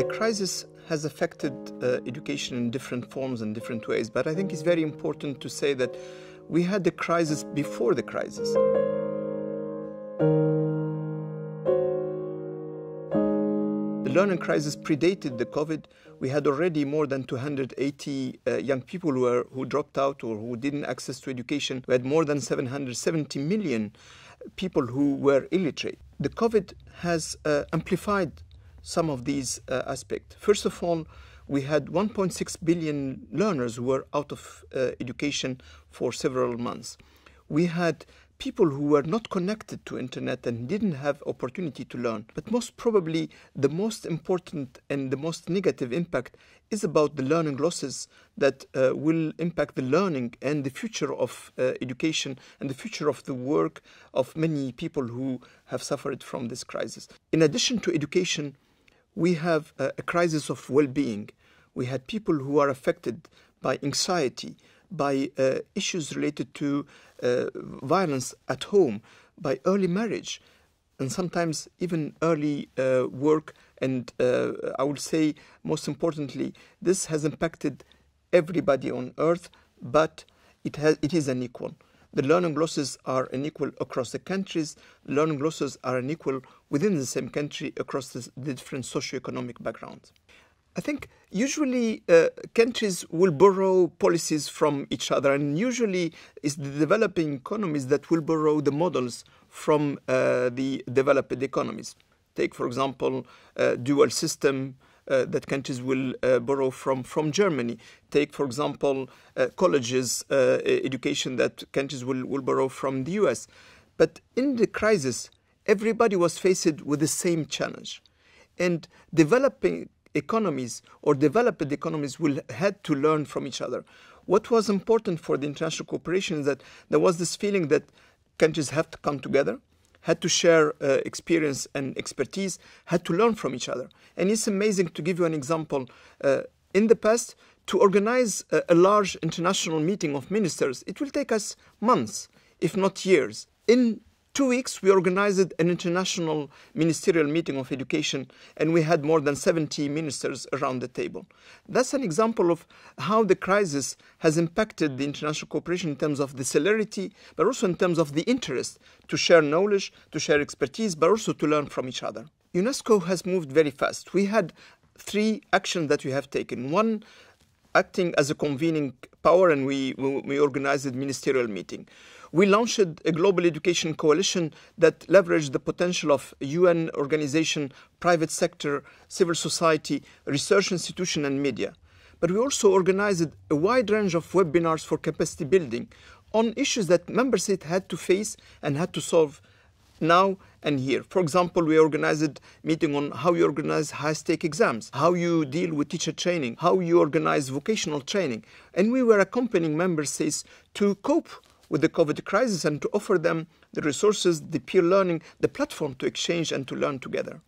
The crisis has affected uh, education in different forms and different ways, but I think it's very important to say that we had the crisis before the crisis. The learning crisis predated the COVID. We had already more than 280 uh, young people who, who dropped out or who didn't access to education. We had more than 770 million people who were illiterate. The COVID has uh, amplified some of these uh, aspects. First of all, we had 1.6 billion learners who were out of uh, education for several months. We had people who were not connected to internet and didn't have opportunity to learn but most probably the most important and the most negative impact is about the learning losses that uh, will impact the learning and the future of uh, education and the future of the work of many people who have suffered from this crisis in addition to education we have a, a crisis of well-being we had people who are affected by anxiety by uh, issues related to uh, violence at home, by early marriage, and sometimes even early uh, work. And uh, I would say, most importantly, this has impacted everybody on earth, but it, has, it is unequal. The learning losses are unequal across the countries. Learning losses are unequal within the same country across the, the different socioeconomic backgrounds. I think usually uh, countries will borrow policies from each other, and usually it's the developing economies that will borrow the models from uh, the developed economies. Take, for example, uh, dual system that countries will uh, borrow from from Germany. Take, for example, uh, colleges education that countries will, will borrow from the U.S. But in the crisis, everybody was faced with the same challenge, and developing economies or developed economies will had to learn from each other. What was important for the international cooperation is that there was this feeling that countries have to come together, had to share uh, experience and expertise, had to learn from each other. And it's amazing to give you an example. Uh, in the past, to organize a, a large international meeting of ministers, it will take us months, if not years. In two weeks, we organized an international ministerial meeting of education, and we had more than 70 ministers around the table. That's an example of how the crisis has impacted the international cooperation in terms of the celerity, but also in terms of the interest to share knowledge, to share expertise, but also to learn from each other. UNESCO has moved very fast. We had three actions that we have taken. One, acting as a convening power, and we, we, organized a ministerial meeting. We launched a global education coalition that leveraged the potential of UN organization, private sector, civil society, research institution, and media. But we also organized a wide range of webinars for capacity building on issues that member states had to face and had to solve now and here. For example, we organized meeting on how you organize high-stake exams, how you deal with teacher training, how you organize vocational training. And we were accompanying member states to cope with the COVID crisis and to offer them the resources, the peer learning, the platform to exchange and to learn together.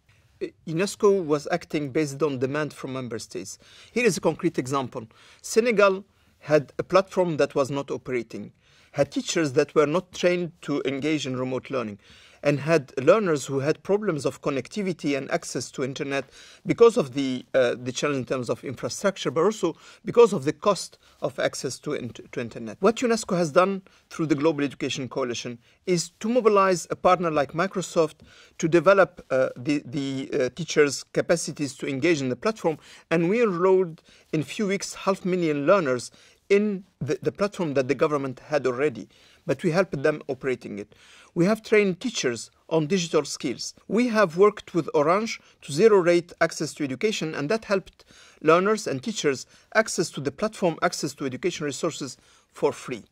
UNESCO was acting based on demand from member states. Here is a concrete example. Senegal had a platform that was not operating, had teachers that were not trained to engage in remote learning and had learners who had problems of connectivity and access to internet because of the uh, the challenge in terms of infrastructure, but also because of the cost of access to, to internet. What UNESCO has done through the Global Education Coalition is to mobilize a partner like Microsoft to develop uh, the, the uh, teachers' capacities to engage in the platform, and we enrolled in a few weeks half million learners in the, the platform that the government had already, but we helped them operating it. We have trained teachers on digital skills. We have worked with Orange to zero rate access to education, and that helped learners and teachers access to the platform, access to education resources for free.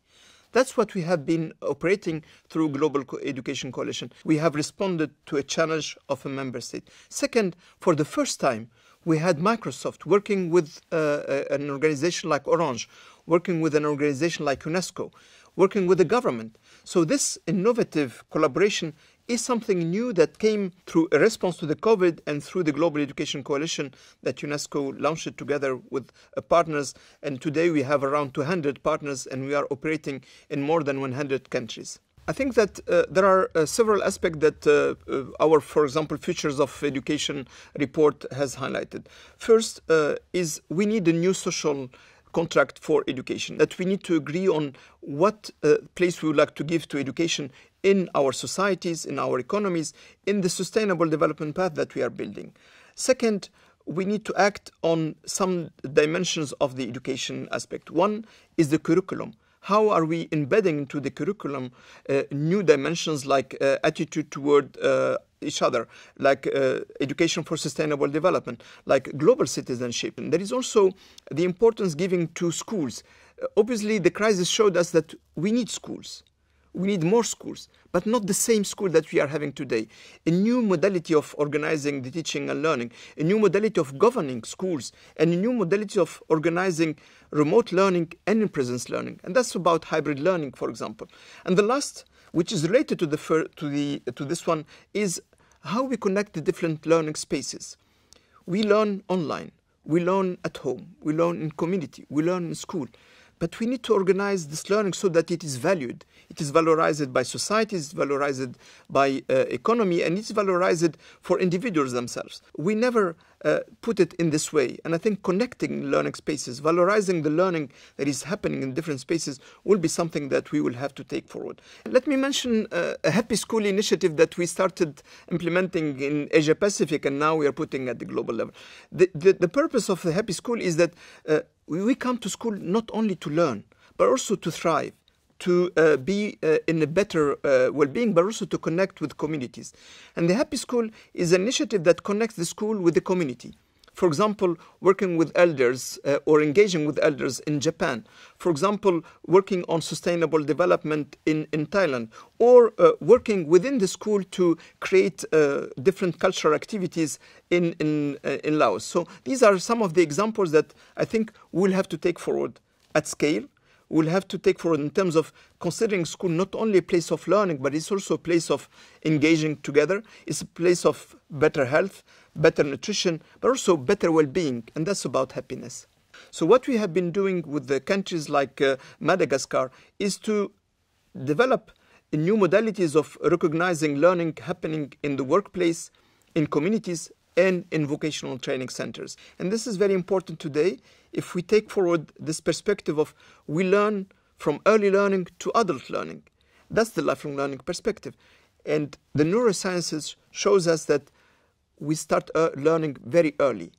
That's what we have been operating through Global Education Coalition. We have responded to a challenge of a member state. Second, for the first time, we had Microsoft working with uh, an organization like Orange, working with an organization like UNESCO, working with the government. So this innovative collaboration is something new that came through a response to the COVID and through the Global Education Coalition that UNESCO launched together with uh, partners. And today we have around 200 partners and we are operating in more than 100 countries. I think that uh, there are uh, several aspects that uh, uh our, for example, Futures of Education report has highlighted. First uh, is we need a new social contract for education, that we need to agree on what uh, place we would like to give to education in our societies, in our economies, in the sustainable development path that we are building. Second, we need to act on some dimensions of the education aspect. One is the curriculum. How are we embedding into the curriculum uh, new dimensions like uh, attitude toward uh, each other, like uh, education for sustainable development, like global citizenship. And there is also the importance given to schools. Uh, obviously, the crisis showed us that we need schools. We need more schools, but not the same school that we are having today. A new modality of organizing the teaching and learning, a new modality of governing schools, and a new modality of organizing remote learning and in-presence learning. And that's about hybrid learning, for example. And the last, which is related to, the, to, the, to this one, is how we connect the different learning spaces. We learn online, we learn at home, we learn in community, we learn in school. But we need to organize this learning so that it is valued. It is valorized by society, it's valorized by uh, economy, and it's valorized for individuals themselves. We never uh, put it in this way. And I think connecting learning spaces, valorizing the learning that is happening in different spaces will be something that we will have to take forward. Let me mention uh, a Happy School initiative that we started implementing in Asia Pacific and now we are putting at the global level. The, the, the purpose of the Happy School is that uh, we come to school not only to learn, but also to thrive, to uh, be uh, in a better uh, well-being, but also to connect with communities. And the Happy School is an initiative that connects the school with the community. For example, working with elders uh, or engaging with elders in Japan. For example, working on sustainable development in, in Thailand. Or uh, working within the school to create uh, different cultural activities in, in, uh, in Laos. So these are some of the examples that I think we'll have to take forward at scale we'll have to take forward in terms of considering school not only a place of learning, but it's also a place of engaging together. It's a place of better health, better nutrition, but also better well-being, and that's about happiness. So what we have been doing with the countries like uh, Madagascar is to develop new modalities of recognizing learning happening in the workplace, in communities, and in vocational training centers. And this is very important today if we take forward this perspective of we learn from early learning to adult learning. That's the lifelong learning perspective. And the neurosciences shows us that we start uh, learning very early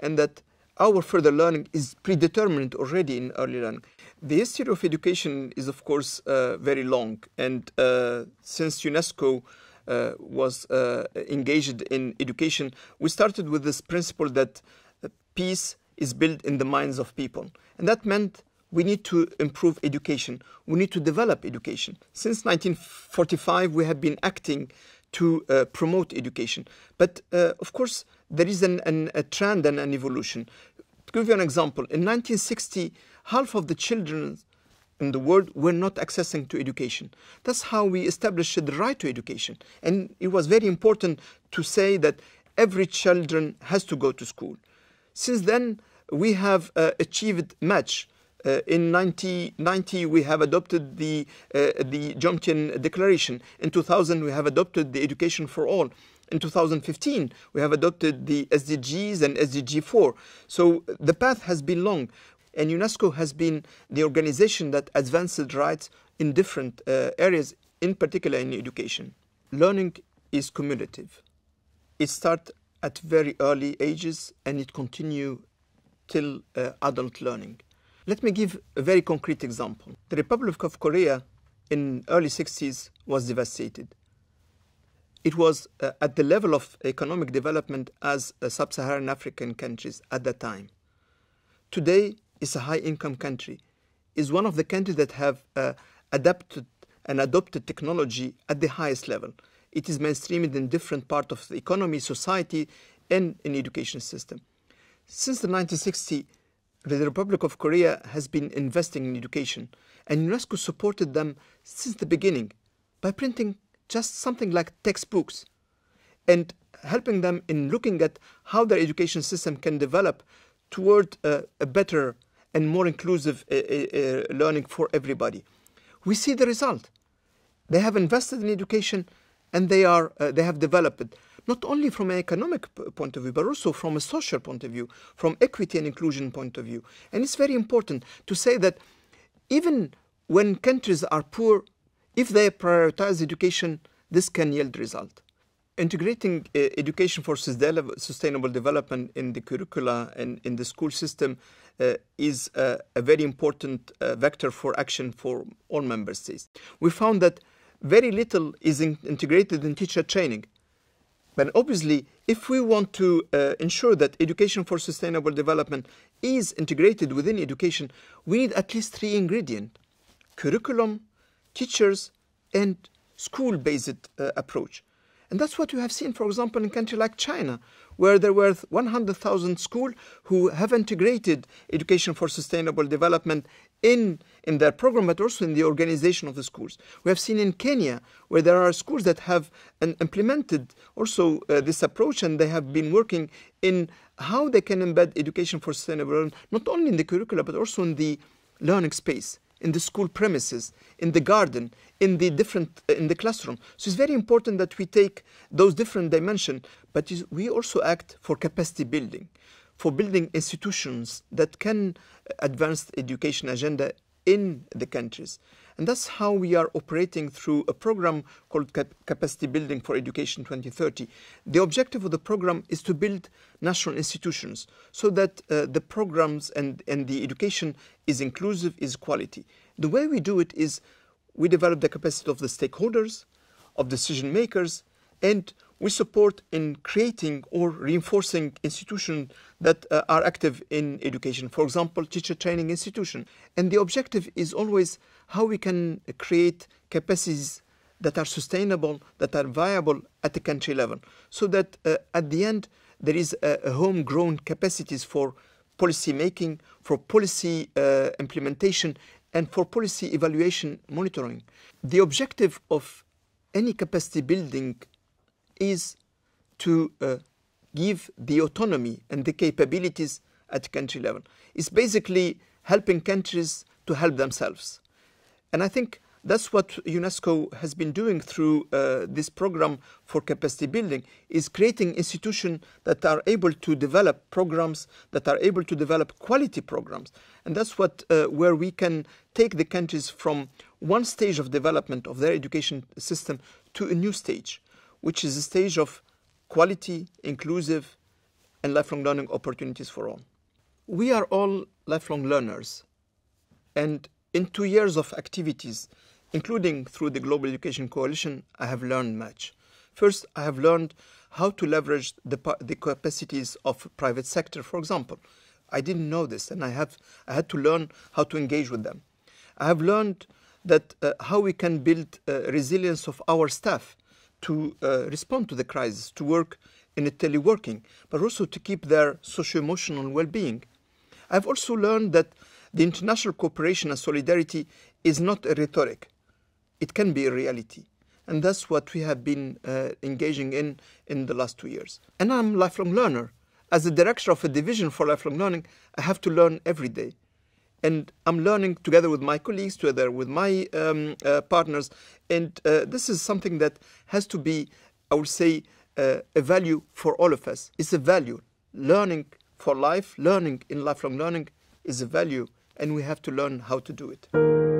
and that our further learning is predetermined already in early learning. The history of education is, of course, uh, very long. And uh, since UNESCO uh, was uh, engaged in education, we started with this principle that uh, peace is built in the minds of people. And that meant we need to improve education. We need to develop education. Since 1945, we have been acting to uh, promote education. But uh, of course, there is an, an, a trend and an evolution. To give you an example, in 1960, half of the children in the world were not accessing to education. That's how we established the right to education. And it was very important to say that every children has to go to school. Since then, we have uh, achieved much. Uh, in 1990, we have adopted the, uh, the Jomtien Declaration. In 2000, we have adopted the Education for All. In 2015, we have adopted the SDGs and SDG 4. So the path has been long. And UNESCO has been the organization that advanced rights in different uh, areas, in particular in education. Learning is cumulative. It starts at very early ages and it continues till uh, adult learning. Let me give a very concrete example. The Republic of Korea in early 60s was devastated. It was uh, at the level of economic development as uh, sub-Saharan African countries at that time. Today, it's a high-income country. Is one of the countries that have uh, adapted and adopted technology at the highest level. It is mainstreamed in different parts of the economy, society, and in education system. Since the 1960s, the Republic of Korea has been investing in education, and UNESCO supported them since the beginning by printing just something like textbooks and helping them in looking at how their education system can develop toward a better and more inclusive uh, uh, uh learning for everybody. We see the result. they have invested in education and they, are, they have developed not only from an economic point of view, but also from a social point of view, from equity and inclusion point of view. And it's very important to say that even when countries are poor, if they prioritize education, this can yield result. Integrating uh, education for sustainable development in the curricula and in the school system uh, is uh, a very important uh, vector for action for all member states. We found that very little is in integrated in teacher training. But obviously, if we want to uh, ensure that education for sustainable development is integrated within education, we need at least three ingredients curriculum, teachers, and school based uh, approach. And that's what you have seen, for example, in a country like China, where there were 100,000 schools who have integrated education for sustainable development in, in their program, but also in the organization of the schools. We have seen in Kenya, where there are schools that have an, implemented also uh, this approach, and they have been working in how they can embed education for sustainable not only in the curricula, but also in the learning space in the school premises, in the garden, in the different in the classroom. So it's very important that we take those different dimensions, but we also act for capacity building, for building institutions that can advance the education agenda in the countries. And that's how we are operating through a program called Cap Capacity Building for Education 2030. The objective of the program is to build national institutions so that uh, the programs and, and the education is inclusive, is quality. The way we do it is we develop the capacity of the stakeholders, of decision makers, and we support in creating or reinforcing institutions that uh, are active in education. For example, teacher training institution. And the objective is always how we can create capacities that are sustainable, that are viable at the country level, so that uh, at the end there is a, a homegrown capacities for policy making, for policy uh, implementation, and for policy evaluation monitoring. The objective of any capacity building is to uh, give the autonomy and the capabilities at country level. It's basically helping countries to help themselves. And I think that's what UNESCO has been doing through uh, this program for capacity building is creating institutions that are able to develop programs that are able to develop quality programs and that's what uh, where we can take the countries from one stage of development of their education system to a new stage which is a stage of quality, inclusive, and lifelong learning opportunities for all. We are all lifelong learners, and in two years of activities, including through the Global Education Coalition, I have learned much. First, I have learned how to leverage the, the capacities of private sector, for example. I didn't know this, and I have I had to learn how to engage with them. I have learned that uh, how we can build uh, resilience of our staff to uh, respond to the crisis, to work in a teleworking, but also to keep their socio-emotional well-being. I've also learned that the international cooperation and solidarity is not a rhetoric. It can be a reality. And that's what we have been uh, engaging in in the last two years. And I'm a lifelong learner. As the director of a division for lifelong learning, I have to learn every day and I'm learning together with my colleagues, together with my um, uh, partners, and uh, this is something that has to be, I would say, uh, a value for all of us. It's a value. Learning for life, learning in lifelong learning is a value, and we have to learn how to do it.